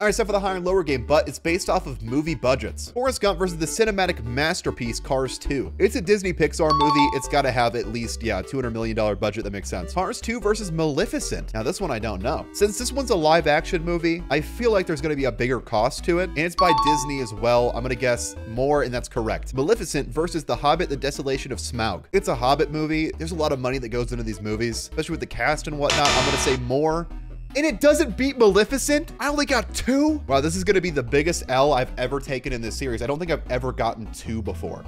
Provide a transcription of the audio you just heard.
All right, so for the higher and lower game, but it's based off of movie budgets. Forrest Gump versus the cinematic masterpiece Cars 2. It's a Disney Pixar movie. It's got to have at least, yeah, $200 million budget. That makes sense. Cars 2 versus Maleficent. Now, this one I don't know. Since this one's a live action movie, I feel like there's going to be a bigger cost to it. And it's by Disney as well. I'm going to guess more, and that's correct. Maleficent versus The Hobbit, The Desolation of Smaug. It's a Hobbit movie. There's a lot of money that goes into these movies, especially with the cast and whatnot. I'm going to say more and it doesn't beat Maleficent? I only got two? Wow, this is gonna be the biggest L I've ever taken in this series. I don't think I've ever gotten two before.